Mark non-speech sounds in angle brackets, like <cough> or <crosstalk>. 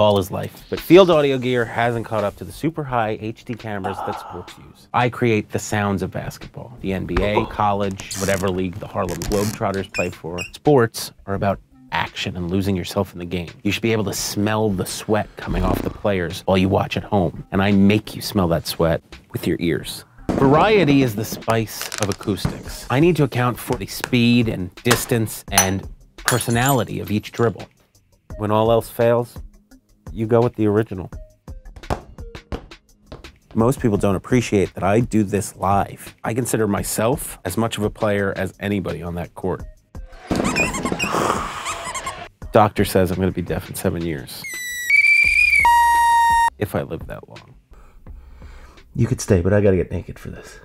Ball is life, but field audio gear hasn't caught up to the super high HD cameras that sports use. I create the sounds of basketball. The NBA, college, whatever league the Harlem Globetrotters play for. Sports are about action and losing yourself in the game. You should be able to smell the sweat coming off the players while you watch at home. And I make you smell that sweat with your ears. Variety is the spice of acoustics. I need to account for the speed and distance and personality of each dribble. When all else fails, you go with the original. Most people don't appreciate that I do this live. I consider myself as much of a player as anybody on that court. <sighs> Doctor says I'm going to be deaf in seven years. If I live that long. You could stay, but I gotta get naked for this.